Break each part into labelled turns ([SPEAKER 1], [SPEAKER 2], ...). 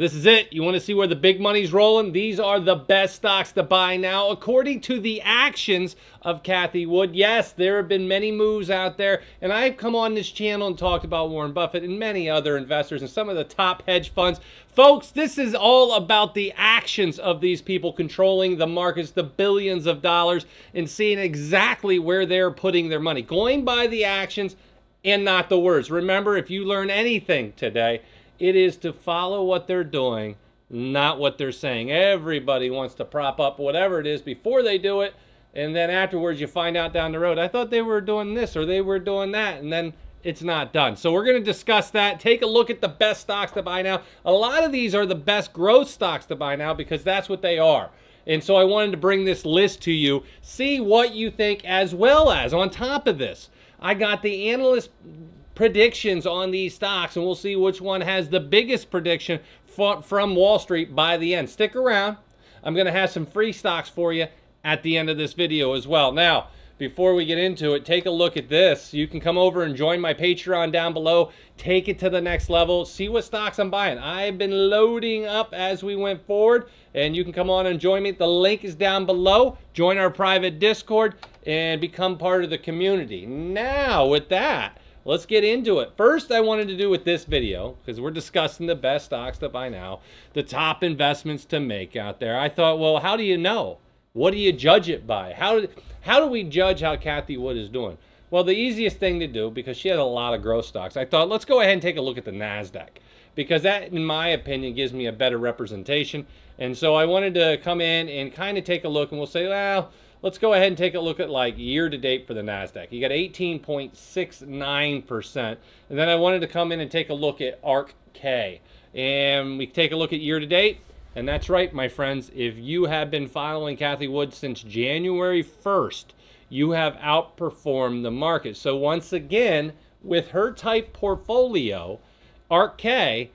[SPEAKER 1] This is it. You want to see where the big money's rolling? These are the best stocks to buy now, according to the actions of Cathie Wood. Yes, there have been many moves out there, and I've come on this channel and talked about Warren Buffett and many other investors and some of the top hedge funds. Folks, this is all about the actions of these people controlling the markets, the billions of dollars, and seeing exactly where they're putting their money. Going by the actions and not the words. Remember, if you learn anything today, it is to follow what they're doing, not what they're saying. Everybody wants to prop up whatever it is before they do it, and then afterwards you find out down the road, I thought they were doing this or they were doing that, and then it's not done. So we're going to discuss that. Take a look at the best stocks to buy now. A lot of these are the best growth stocks to buy now because that's what they are. And so I wanted to bring this list to you. See what you think as well as on top of this. I got the analyst predictions on these stocks, and we'll see which one has the biggest prediction from Wall Street by the end. Stick around. I'm going to have some free stocks for you at the end of this video as well. Now, before we get into it, take a look at this. You can come over and join my Patreon down below. Take it to the next level. See what stocks I'm buying. I've been loading up as we went forward, and you can come on and join me. The link is down below. Join our private Discord and become part of the community. Now, with that, let's get into it. First, I wanted to do with this video, because we're discussing the best stocks to buy now, the top investments to make out there. I thought, well, how do you know? What do you judge it by? How, how do we judge how Cathie Wood is doing? Well, the easiest thing to do, because she has a lot of growth stocks, I thought, let's go ahead and take a look at the NASDAQ. Because that, in my opinion, gives me a better representation. And so I wanted to come in and kind of take a look, and we'll say, well, let's go ahead and take a look at like year to date for the NASDAQ. You got 18.69%. And then I wanted to come in and take a look at ARKK. And we take a look at year to date. And that's right, my friends. If you have been following Cathie Wood since January 1st, you have outperformed the market. So once again, with her type portfolio, ARKK,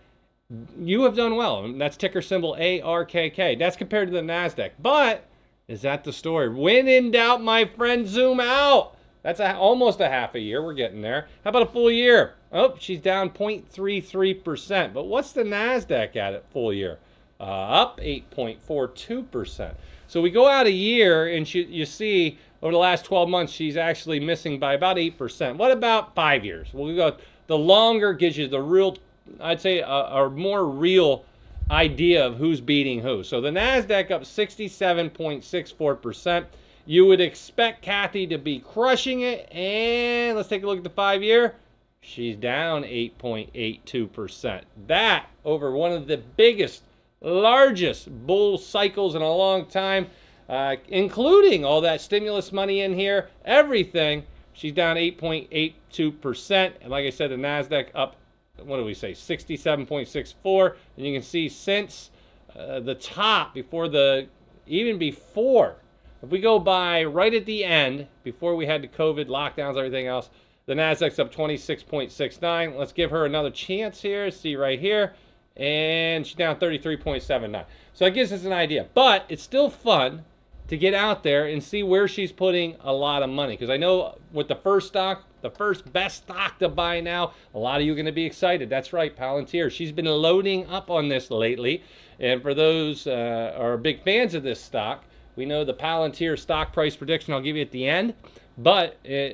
[SPEAKER 1] you have done well. That's ticker symbol ARKK. That's compared to the NASDAQ. But is that the story? When in doubt, my friend, zoom out. That's a, almost a half a year. We're getting there. How about a full year? Oh, she's down 0.33%. But what's the NASDAQ at at full year? Uh, up 8.42%. So we go out a year and she, you see over the last 12 months, she's actually missing by about 8%. What about five years? Well, we go, the longer gives you the real, I'd say a, a more real idea of who's beating who. So the NASDAQ up 67.64%. You would expect Cathie to be crushing it. And let's take a look at the five year. She's down 8.82%. That over one of the biggest, largest bull cycles in a long time, uh, including all that stimulus money in here, everything. She's down 8.82%. And like I said, the NASDAQ up what do we say, 67.64. And you can see since uh, the top, before the, even before, if we go by right at the end, before we had the COVID lockdowns, everything else, the NASDAQ's up 26.69. Let's give her another chance here. See right here. And she's down 33.79. So that gives us an idea. But it's still fun to get out there and see where she's putting a lot of money. Because I know with the first stock, the first best stock to buy now, a lot of you are going to be excited. That's right, Palantir. She's been loading up on this lately. And for those uh, are big fans of this stock, we know the Palantir stock price prediction I'll give you at the end. But uh,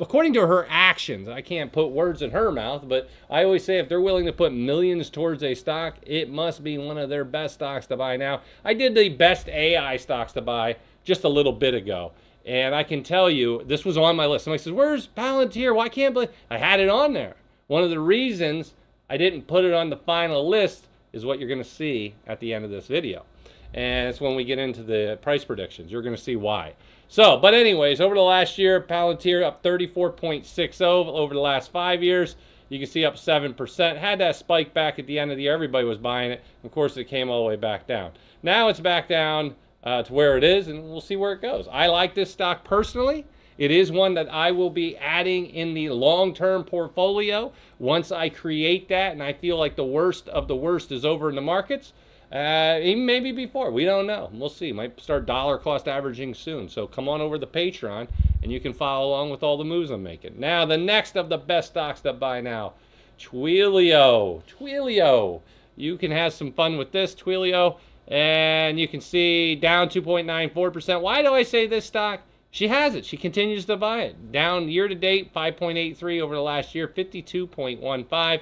[SPEAKER 1] according to her actions, I can't put words in her mouth, but I always say if they're willing to put millions towards a stock, it must be one of their best stocks to buy now. I did the best AI stocks to buy just a little bit ago. And I can tell you, this was on my list. Somebody says, Where's Palantir? Why can't believe I had it on there? One of the reasons I didn't put it on the final list is what you're going to see at the end of this video. And it's when we get into the price predictions. You're going to see why. So, but anyways, over the last year, Palantir up 34.60 over the last five years. You can see up 7%. Had that spike back at the end of the year. Everybody was buying it. Of course, it came all the way back down. Now it's back down uh, to where it is, and we'll see where it goes. I like this stock personally. It is one that I will be adding in the long-term portfolio once I create that and I feel like the worst of the worst is over in the markets. Uh, even maybe before. We don't know. We'll see. Might start dollar cost averaging soon. So come on over to Patreon and you can follow along with all the moves I'm making. Now, the next of the best stocks to buy now, Twilio. Twilio. you can have some fun with this Twilio. And you can see down 2.94%. Why do I say this stock? She has it. She continues to buy it. Down year to date, 5.83 over the last year, 52.15.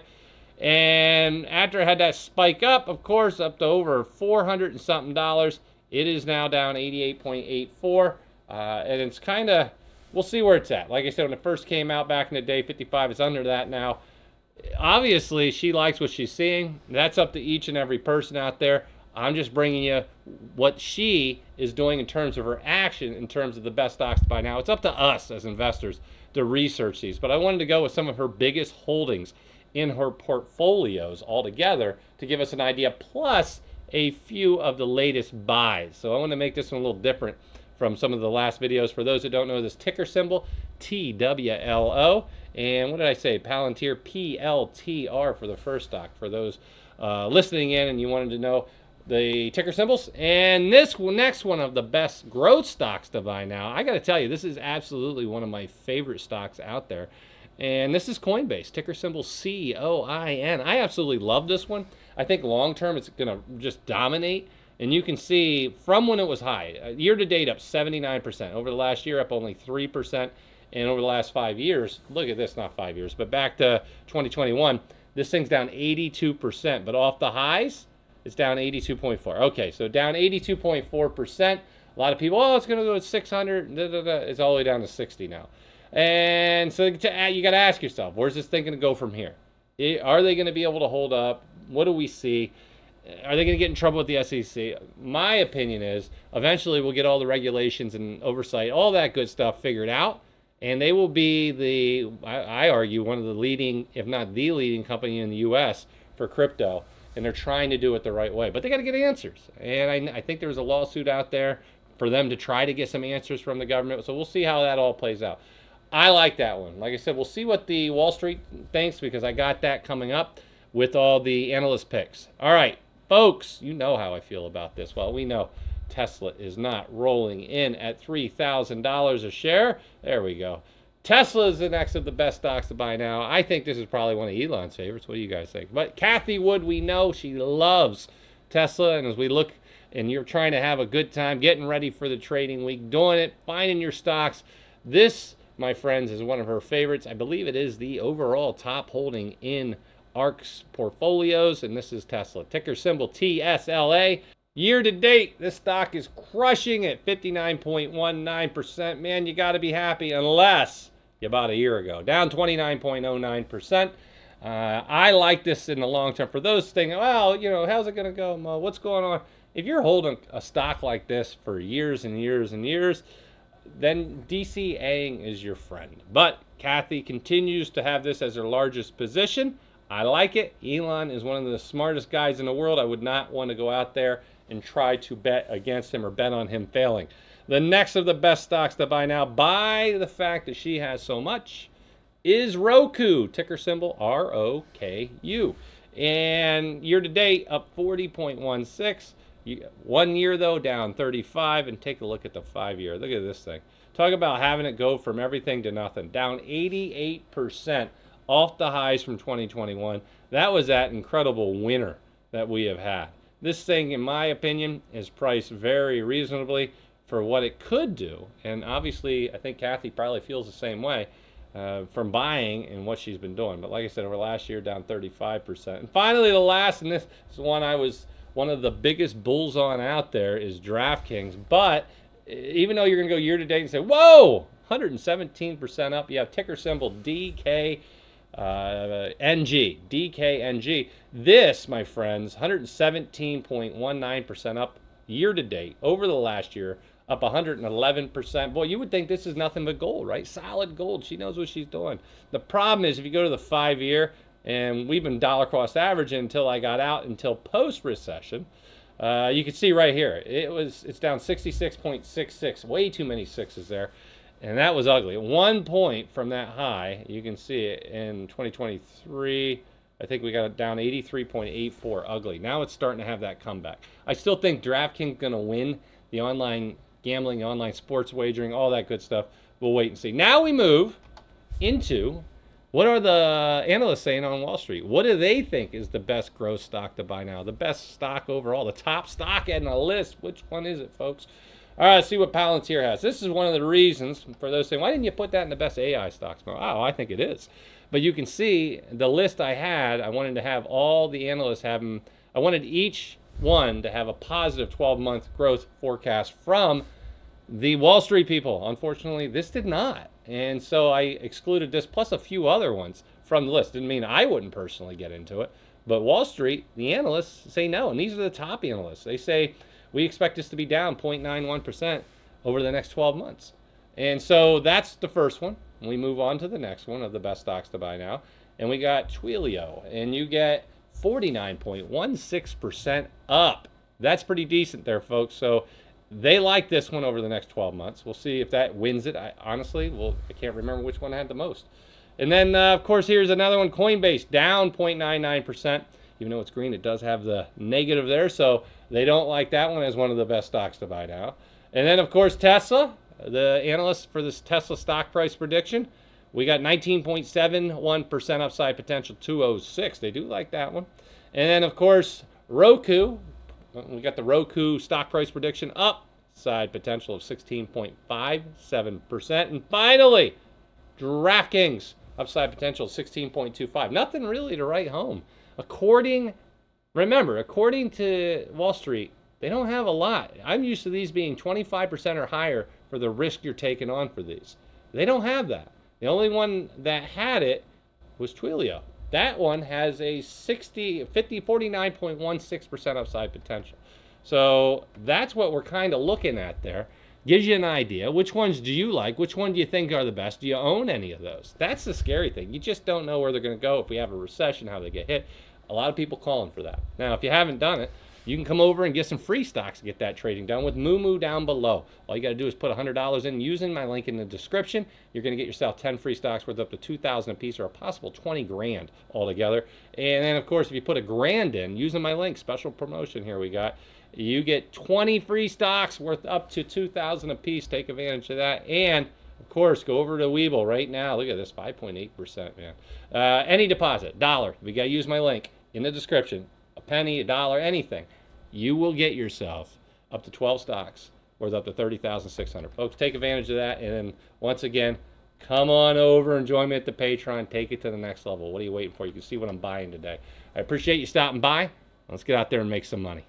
[SPEAKER 1] And after it had that spike up, of course, up to over 400 and something dollars, it is now down 88.84. Uh, and it's kind of, we'll see where it's at. Like I said, when it first came out back in the day, 55 is under that now. Obviously, she likes what she's seeing. That's up to each and every person out there. I'm just bringing you what she is doing in terms of her action, in terms of the best stocks to buy now. It's up to us as investors to research these, but I wanted to go with some of her biggest holdings in her portfolios altogether to give us an idea, plus a few of the latest buys. So I want to make this one a little different from some of the last videos. For those that don't know this ticker symbol, TWLO. And what did I say? Palantir PLTR for the first stock. For those uh, listening in and you wanted to know the ticker symbols. And this next one of the best growth stocks to buy now. I got to tell you, this is absolutely one of my favorite stocks out there. And this is Coinbase, ticker symbol C O I N. I absolutely love this one. I think long term it's going to just dominate. And you can see from when it was high, uh, year to date up 79%. Over the last year, up only 3%. And over the last five years, look at this, not five years, but back to 2021, this thing's down 82%. But off the highs, it's down 82.4. Okay, so down 82.4%. A lot of people, oh, it's going to go to 600. Da, da, da. It's all the way down to 60 now. And so to, you got to ask yourself, where's this thing going to go from here? Are they going to be able to hold up? What do we see? Are they going to get in trouble with the SEC? My opinion is eventually we'll get all the regulations and oversight, all that good stuff figured out. And they will be the, I, argue, one of the leading, if not the leading company in the U.S. for crypto and they're trying to do it the right way. But they got to get answers. And I, I think there's a lawsuit out there for them to try to get some answers from the government. So we'll see how that all plays out. I like that one. Like I said, we'll see what the Wall Street thinks because I got that coming up with all the analyst picks. All right, folks, you know how I feel about this. Well, we know Tesla is not rolling in at $3,000 a share. There we go. Tesla is the next of the best stocks to buy now. I think this is probably one of Elon's favorites. What do you guys think? But Cathie Wood, we know she loves Tesla. And as we look and you're trying to have a good time getting ready for the trading week, doing it, finding your stocks, this, my friends, is one of her favorites. I believe it is the overall top holding in ARK's portfolios. And this is Tesla. Ticker symbol TSLA. Year to date, this stock is crushing at 59.19%. Man, you got to be happy unless you bought a year ago, down 29.09%. Uh, I like this in the long term. For those thinking, well, you know, how's it going to go, Moe? What's going on? If you're holding a stock like this for years and years and years, then DCAing is your friend. But Cathie continues to have this as her largest position. I like it. Elon is one of the smartest guys in the world. I would not want to go out there and try to bet against him or bet on him failing. The next of the best stocks to buy now, by the fact that she has so much, is Roku, ticker symbol R O K U. And year to date, up 40.16. One year, though, down 35. And take a look at the five year. Look at this thing. Talk about having it go from everything to nothing. Down 88% off the highs from 2021. That was that incredible winter that we have had. This thing, in my opinion, is priced very reasonably for what it could do. And obviously, I think Cathie probably feels the same way uh, from buying and what she's been doing. But like I said, over last year, down 35%. And finally, the last, and this is one I was one of the biggest bulls on out there, is DraftKings. But even though you're going to go year to date and say, whoa, 117% up, you have ticker symbol DK. Uh, NG, DKNG. This, my friends, 117.19% up year to date over the last year up 111%. Boy, you would think this is nothing but gold, right? Solid gold. She knows what she's doing. The problem is if you go to the five year, and we've been dollar cost averaging until I got out until post recession. Uh, you can see right here, it was it's down 66.66, way too many sixes there, and that was ugly. One point from that high, you can see it in 2023. I think we got it down 83.84, ugly. Now it's starting to have that comeback. I still think DraftKings going to win the online gambling, online sports wagering, all that good stuff. We'll wait and see. Now we move into What are the analysts saying on Wall Street? What do they think is the best growth stock to buy now? The best stock overall, the top stock in the list. Which one is it, folks? All right, see what Palantir has. This is one of the reasons for those saying, why didn't you put that in the best AI stocks? Oh, I think it is. But you can see the list I had, I wanted to have all the analysts have them, I wanted each one to have a positive 12 month growth forecast from the Wall Street people. Unfortunately, this did not. And so I excluded this plus a few other ones from the list. Didn't mean I wouldn't personally get into it. But Wall Street, the analysts say no. And these are the top analysts. They say we expect this to be down 0.91% over the next 12 months. And so that's the first one. We move on to the next one of the best stocks to buy now. And we got Twilio. And you get 49.16% up. That's pretty decent there, folks. So they like this one over the next 12 months. We'll see if that wins it. I, honestly, well, I can't remember which one had the most. And then, uh, of course, here's another one Coinbase down 0.99%. Even though it's green, it does have the negative there. So they don't like that one as one of the best stocks to buy now. And then, of course, Tesla, the analyst for this Tesla stock price prediction. We got 19.71% upside potential, 206. They do like that one. And then, of course, Roku, we got the Roku stock price prediction up, side potential of 16.57%. And finally, DraftKings, upside potential 16.25. Nothing really to write home. According, remember, according to Wall Street, they don't have a lot. I'm used to these being 25% or higher for the risk you're taking on for these. They don't have that. The only one that had it was Twilio. That one has a 60, 50, 49.16% upside potential. So that's what we're kind of looking at there. Gives you an idea. Which ones do you like? Which one do you think are the best? Do you own any of those? That's the scary thing. You just don't know where they're going to go if we have a recession, how they get hit. A lot of people calling for that. Now, if you haven't done it, you can come over and get some free stocks to get that trading done with Moomoo down below. All you got to do is put $100 in using my link in the description. You're going to get yourself 10 free stocks worth up to 2000 a piece or a possible 20 grand altogether. And then, of course, if you put a grand in using my link, special promotion here we got, you get 20 free stocks worth up to 2000 a piece. Take advantage of that. And of course, go over to Webull right now. Look at this, 5.8%, man. Uh, any deposit, dollar. We got to use my link in the description penny, a dollar, anything, you will get yourself up to 12 stocks worth up to 30,600. Folks, take advantage of that. And then once again, come on over and join me at the Patreon. Take it to the next level. What are you waiting for? You can see what I'm buying today. I appreciate you stopping by. Let's get out there and make some money.